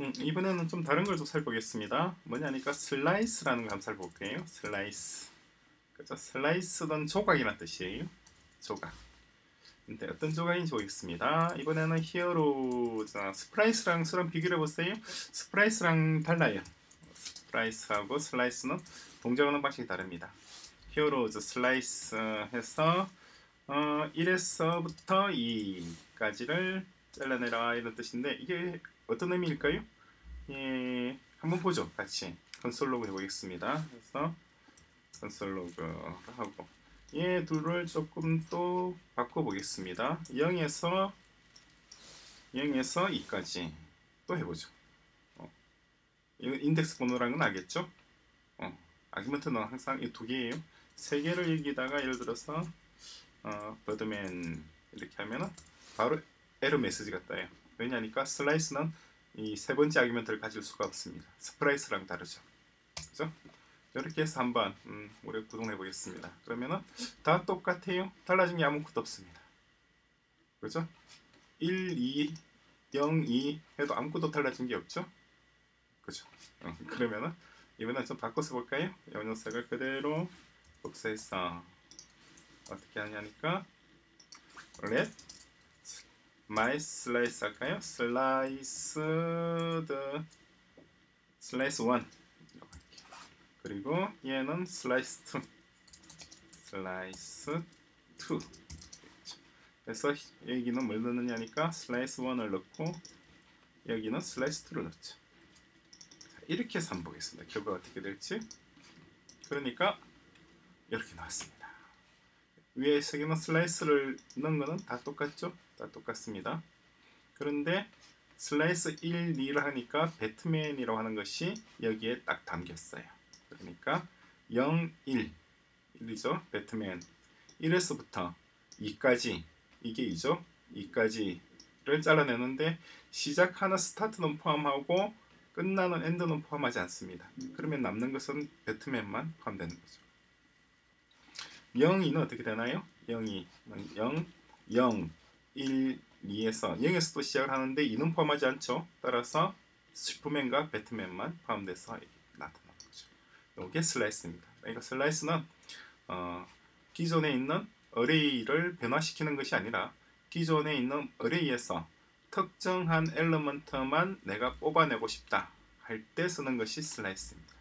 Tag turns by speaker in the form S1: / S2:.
S1: 음, 이번에는 좀 다른 걸 좀 살펴보겠습니다. 뭐냐니까 slice라는 거 한번 살펴볼게요. 슬라이스. 그죠? slice는 조각이란 뜻이에요. 조각. 근데 어떤 조각인지 보겠습니다. 이번에는 hero 자, splice랑 서로 비교해 보세요. splice랑 달라요. splice하고 slice는 동작하는 방식이 다릅니다. heroes slice 해서 어, 1에서부터 2까지를 잘라내라 이런 뜻인데 이게 어떤 의미일까요? 예, 한번 보죠. 같이 console log 해보겠습니다. 그래서 console log를 하고 얘 둘을 조금 또 바꿔보겠습니다. 0에서 0에서 2까지 또 해보죠. 어. 인덱스 건 알겠죠? 어. argument는 항상 이 두 개예요. 세 개를 여기다가 예를 들어서 어, 버드맨 이렇게 하면은 바로 에러 메시지가 떠요. 왜냐니까 slice는 이 세 번째 argument를 가질 수가 없습니다. splice랑 다르죠. 그죠? 이렇게 해서 한번 음, 우리 구동해 보겠습니다. 그러면은 다 똑같아요. 달라진 게 아무것도 없습니다. 그죠? 1, 2, 0, 2 해도 아무것도 달라진 게 없죠? 그죠? 어, 그러면은 이번엔 좀 바꿔서 볼까요? 이 녀석을 그대로 복사해서 어떻게 하냐니까 my slice 할까요? the slice 1 그리고 얘는 slice 2 slice 2 그래서 여기는 뭘 넣느냐니까 slice 1을 넣고 여기는 slice 2를 넣죠. 자, 이렇게 해서 한번 보겠습니다. 결과가 어떻게 될지. 그러니까 이렇게 나왔습니다 위에 세 개는 슬라이스를 넣은 거는 다 똑같죠? 다 똑같습니다. 그런데 슬라이스 1, 2를 하니까 배트맨이라고 하는 것이 여기에 딱 담겼어요. 그러니까 0, 1, 1이죠. 배트맨 1에서부터 2까지 이게 2죠. 2까지를 잘라내는데 시작하는 start는 포함하고 끝나는 end는 포함하지 않습니다. 그러면 남는 것은 배트맨만 포함되는 거죠. 0, 2는 어떻게 되나요? 0, 2, 0, 0, 1, 2에서 0에서 또 시작을 하는데 2는 포함하지 않죠. 따라서 슈퍼맨과 배트맨만 포함돼서 나타나는 거죠. 이게 slice입니다. 그러니까 slice는 어, 기존에 있는 array를 변화시키는 것이 아니라 기존에 있는 어레이에서 특정한 엘리먼트만 내가 뽑아내고 싶다 할 때 쓰는 것이 슬라이스입니다.